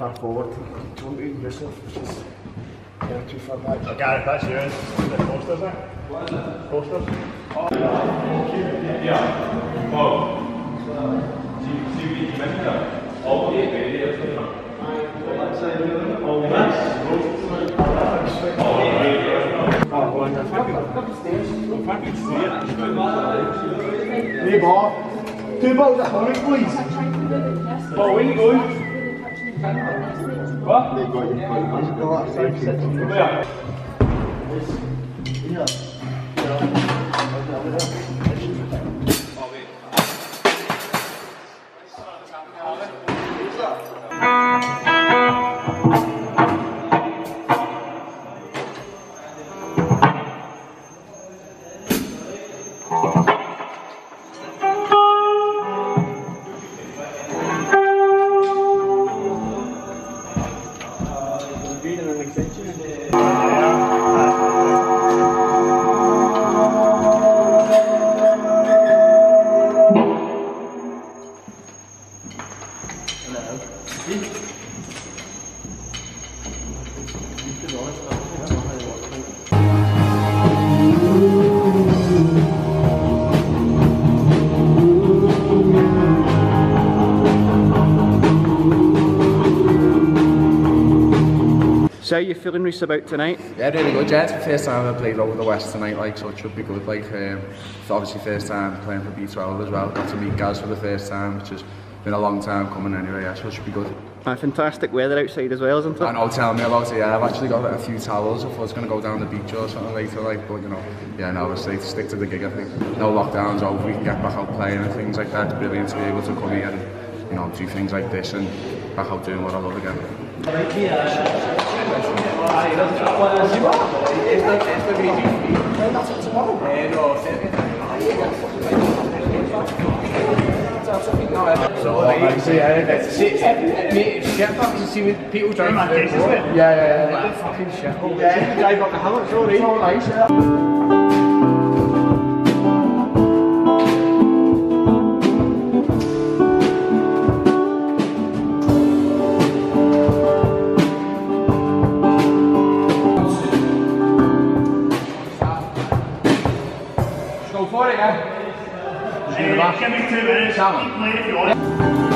far forward. Don't move yourself, which is yeah, too far back. So Gareth, that's yours. The posters there? Posters? Hey, Bob. Two balls at home, please. Oh, where you going? What? There you it. Go outside. So you feeling Rhys about tonight? Yeah, really good. Yeah, it's the first time I played over the West tonight, like, so it should be good. Like, um, it's obviously first time playing for B12 as well. Got to meet Gaz for the first time, which has been a long time coming anyway. Yeah, so it should be good. Uh, fantastic weather outside as well, isn't it? I know, tell me about it. Yeah, I've actually got a few towels. I thought I was going to go down the beach or something later, like, but you know, yeah, no, we'll stay, stick to the gig. I think no lockdowns over. We can get back out playing and things like that. It's brilliant to be able to come here and you know do things like this and back out doing what I love again. Yeah, yeah, yeah. Fucking shit. Yeah. It's all yeah. Go for it, yeah. Give me two minutes.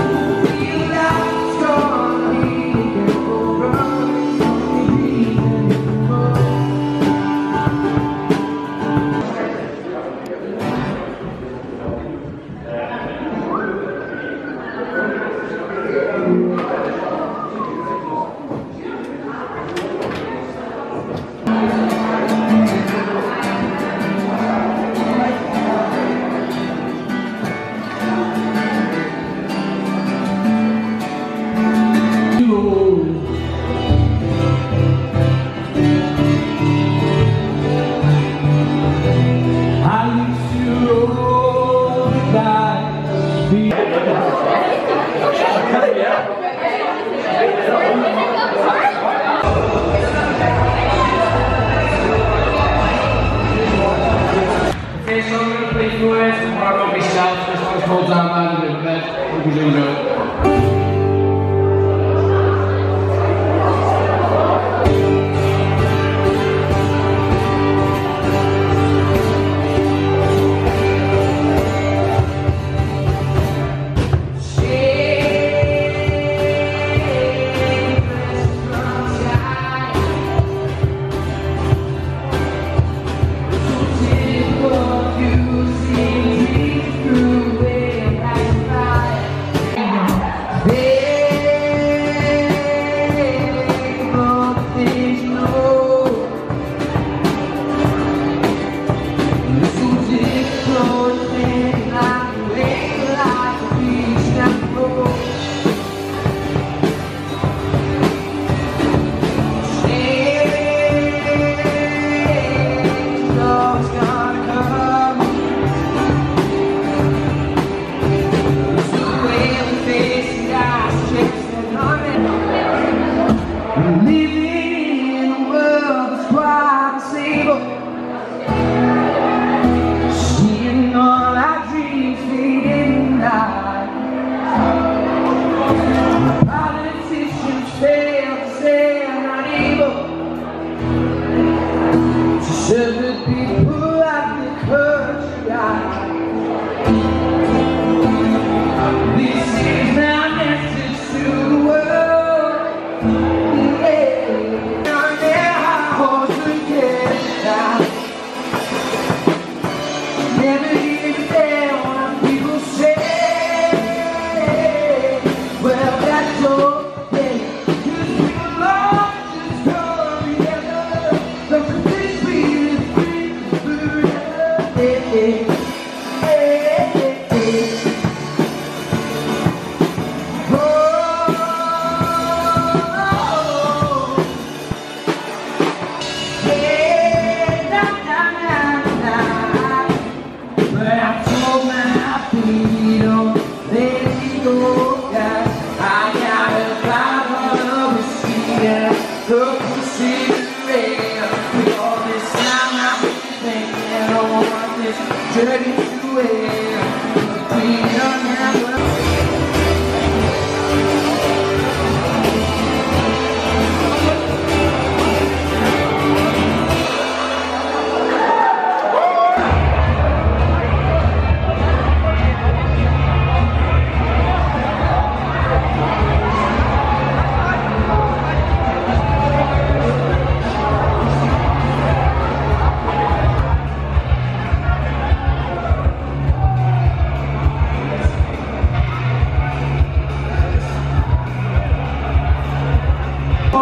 I'm of myself. This one's called Down by the Riverbed.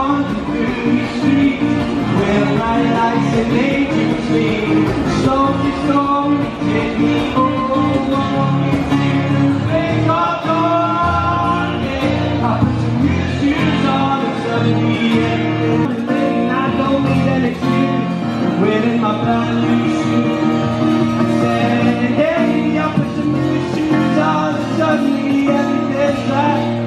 on through Where lights and sleep me Yeah, I put some new shoes on and I don't need an excuse wearing my brand new shoes I said, hey, I put some new shoes on and right.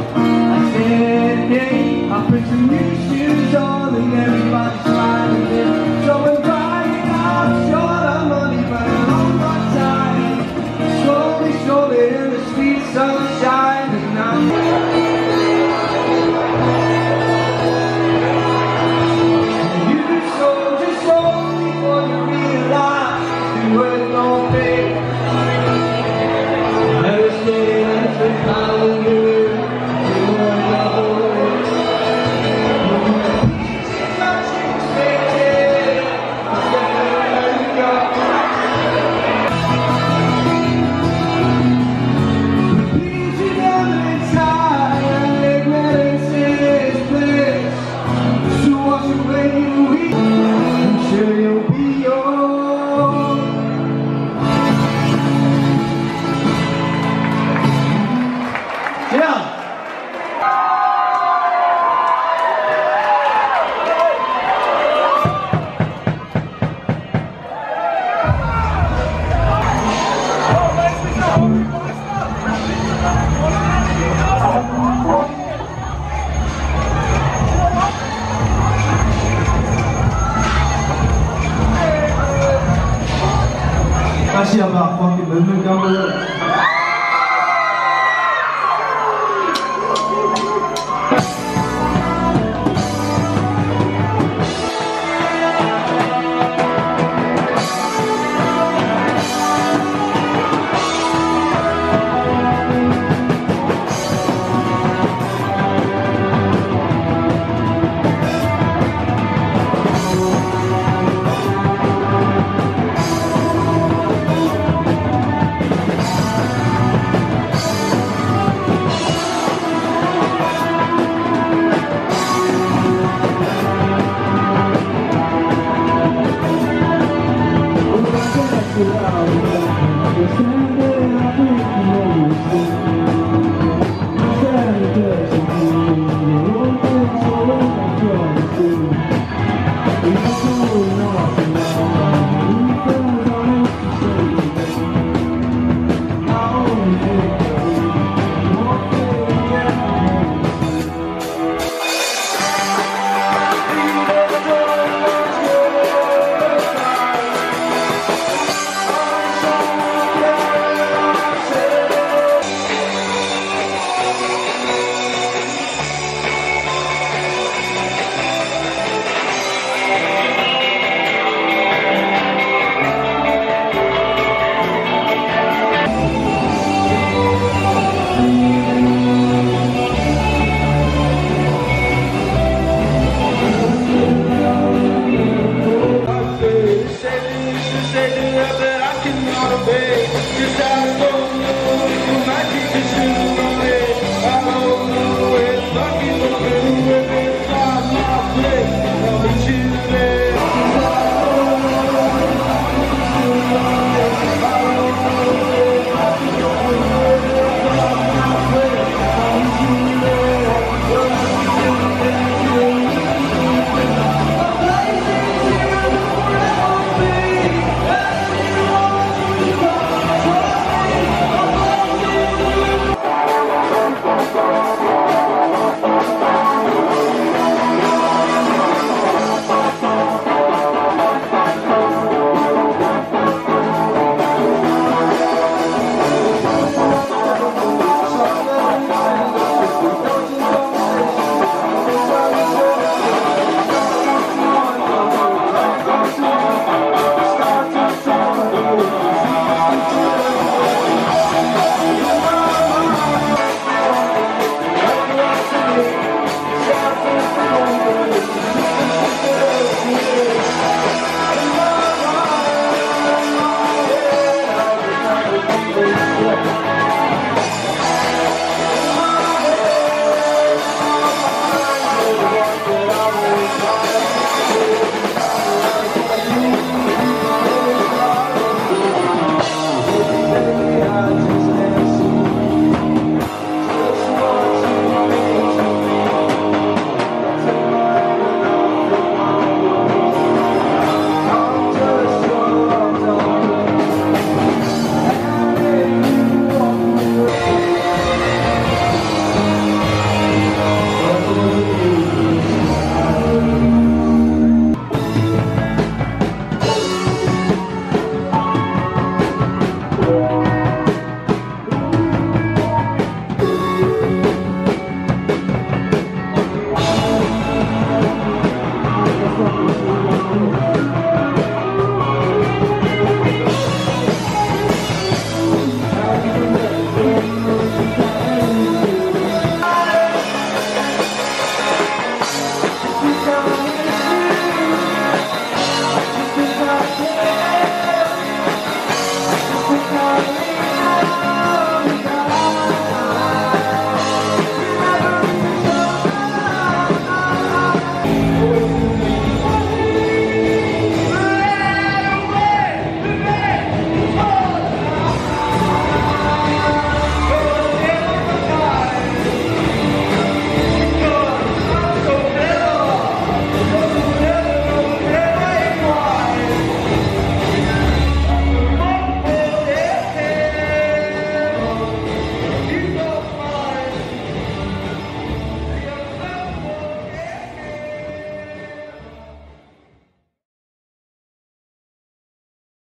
Siapa paket? you down